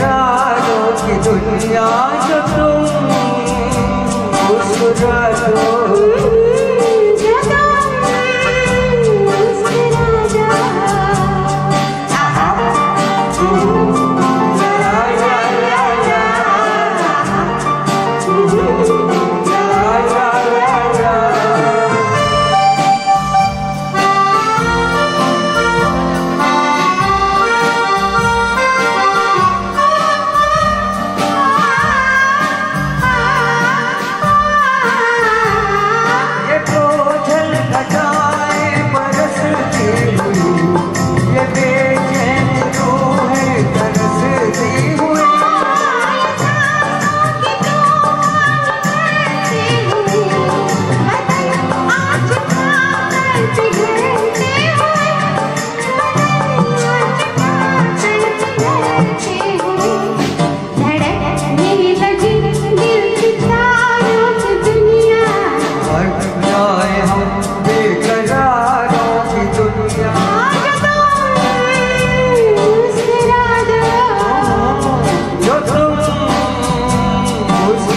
रागों की दुनिया जो तुम उस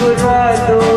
Murat